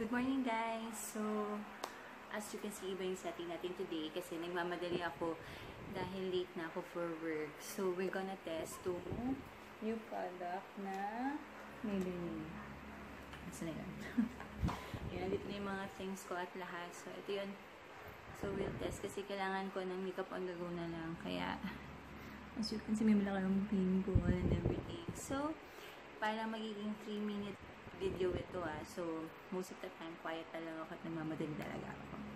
Good morning guys! So, as you can see, iba yung setting natin today kasi nagmamadali ako dahil late na ako for work. So, we're gonna test itong new product na Maybelline. Asa na yun? yun, nandito na yung mga things ko at lahat. So, ito yun. So, we'll test kasi kailangan ko ng makeup on the go na lang. Kaya, as you can see, may malaki ang pimple and everything. So, parang magiging 3 minute video ito ah. So, most of the time, quiet talaga ako at nagmamadali talaga ako.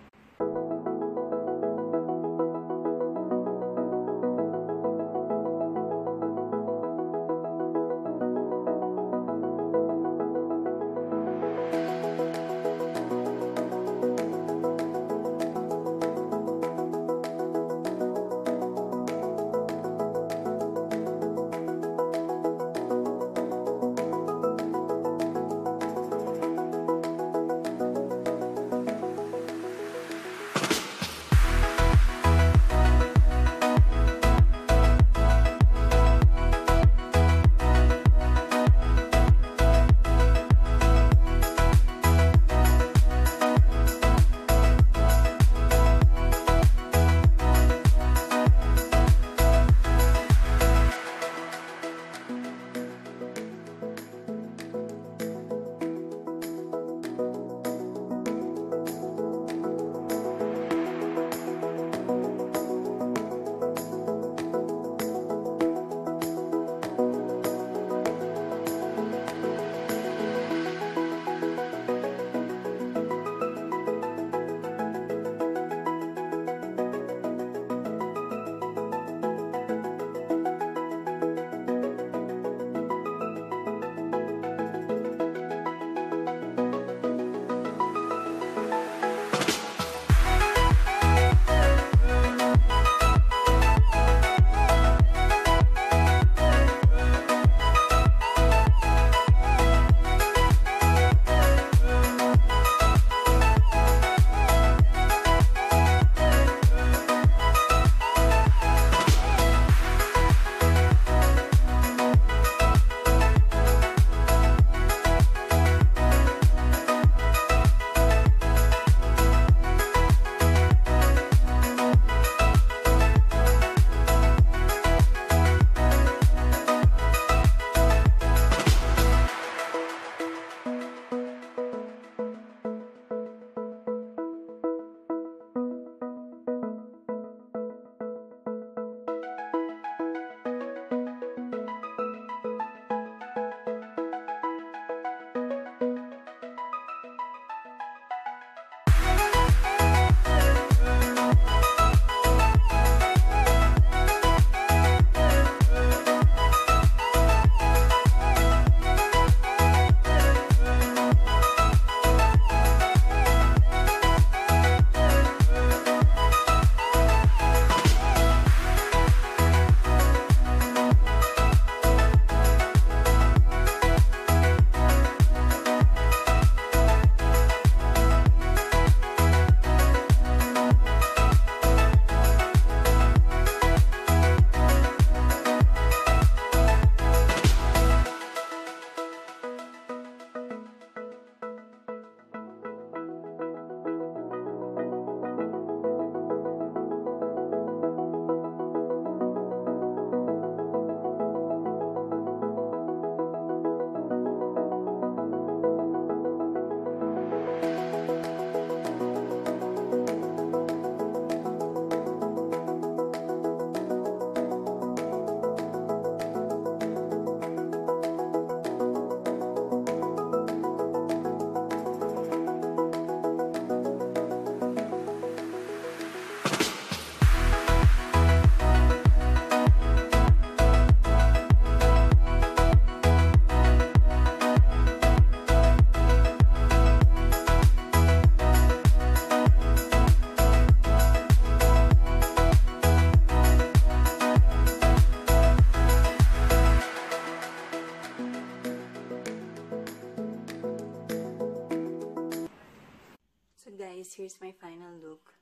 Guys, here's my final look.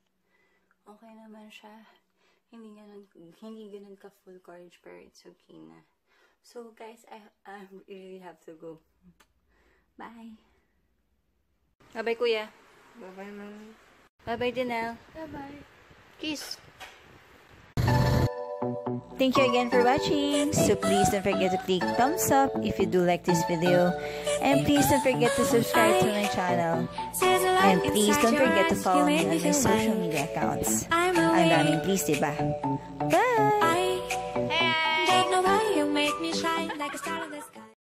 Okay naman siya. Hindi ganun, hindi ganun ka full coverage pero it's okay na. So guys, I, I really have to go. Bye! Bye-bye, kuya. Bye-bye, ma'am. Bye-bye, Janelle. Bye-bye. Kiss. Thank you again for watching. So please don't forget to click thumbs up if you do like this video. And please don't forget to subscribe to my channel. And please don't forget to follow me on my social media accounts. Ang daming please, diba? Bye!